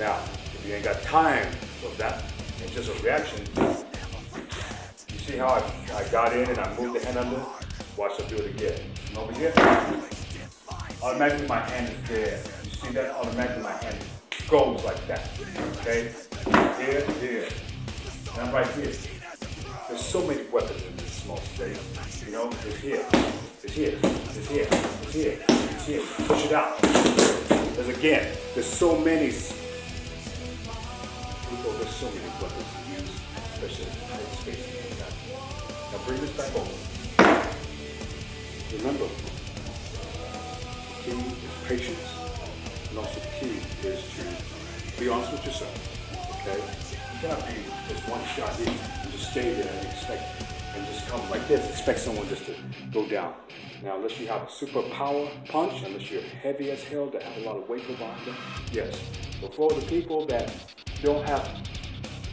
Now, if you ain't got time for that, it's just a reaction. You see how I, I got in and I moved the hand under? Watch I do it again. And over here, automatically my hand is there. You see that? Automatically my hand goes like that. Okay? Here, here. And I'm right here. There's so many weapons in this small space. You know, it's here, it's here, it's here, it's here, it's here. Push it out. There's again, there's so many people, there's so many weapons to use, especially in tight spaces like that. Now bring this back over. Remember, the key is patience, and also the key is to be honest with yourself. Okay? You cannot be just one shot in and just stay there and expect and just come like this, expect someone just to go down. Now, unless you have a super power punch, unless you're heavy as hell, that have a lot of weight behind them, yes. But for the people that don't have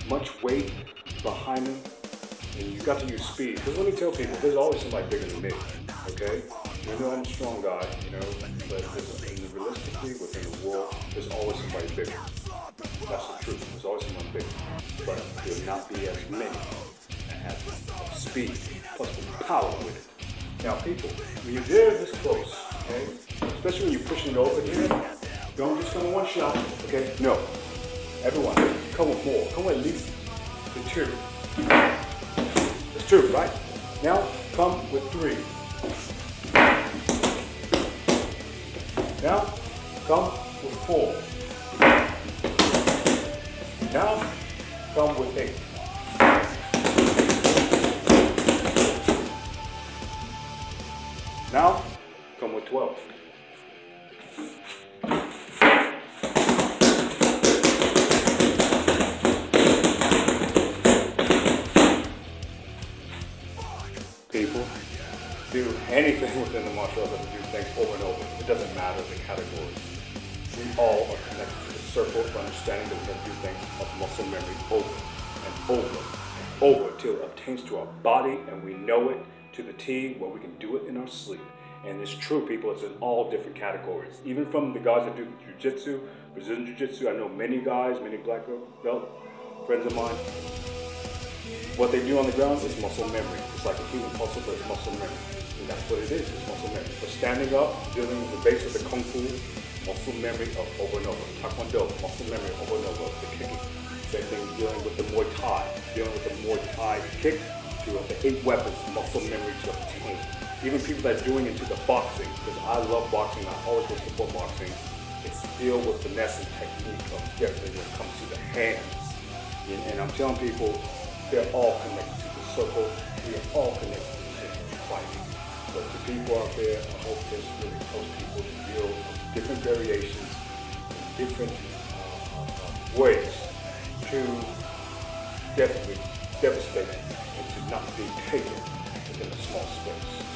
much weight behind them, and you've got to use speed. Because let me tell people, there's always somebody bigger than me. Okay? You know I'm a strong guy, you know, but realistically, within the world, there's always somebody bigger. That's the truth. There's always someone bigger. But there will not be as many that have speed plus the power with it. Now, people, when you're there this close, okay, especially when you're pushing it over here, don't just come in one shot, okay? No. Everyone, come with more. Come with at least the two. It's two, right? Now, come with three. Now, come with four. Now, come with eight. Now, come with 12. People do anything within the martial arts and do things over and over. It doesn't matter the category. We all are connected to the circle of understanding that we can do things of muscle memory over and over and over till it obtains to our body and we know it to the T where we can do it in our sleep. And it's true, people, it's in all different categories. Even from the guys that do jujitsu, Brazilian jiu-jitsu, I know many guys, many black belt friends of mine, what they do on the ground is muscle memory. It's like a human muscle, but it's muscle memory. And that's what it is, it's muscle memory. For standing up, dealing with the base of the Kung Fu, muscle memory of over and over. Taekwondo, muscle memory over and over. The kicking. Same thing dealing with the Muay Thai, dealing with the Muay Thai kick, to the eight weapons, muscle memory to obtain. Even people that are doing into the boxing, because I love boxing, I always will support boxing, it's still with finesse and technique of everything when it comes to the hands. And, and I'm telling people, they're all connected to the circle, we are all connected to the fighting. But the people out there, I hope this really helps people to deal with different variations, different uh, uh, ways to definitely devastate and to not be taken within a small space.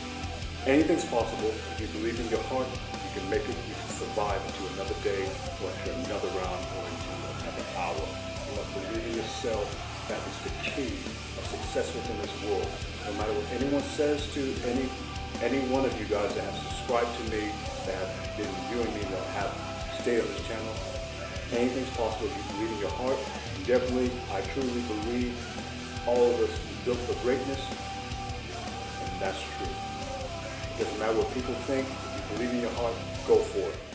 Anything's possible. If you believe in your heart, you can make it, you can survive into another day or into another round or into another hour. You must believe in yourself. That is the key of success within this world. No matter what anyone says to any any one of you guys that have subscribed to me, that have been viewing me, that have stayed on this channel, anything's possible if you believe in your heart. Definitely, I truly believe all of us built for greatness, and that's true. It doesn't matter what people think. If you believe in your heart, go for it.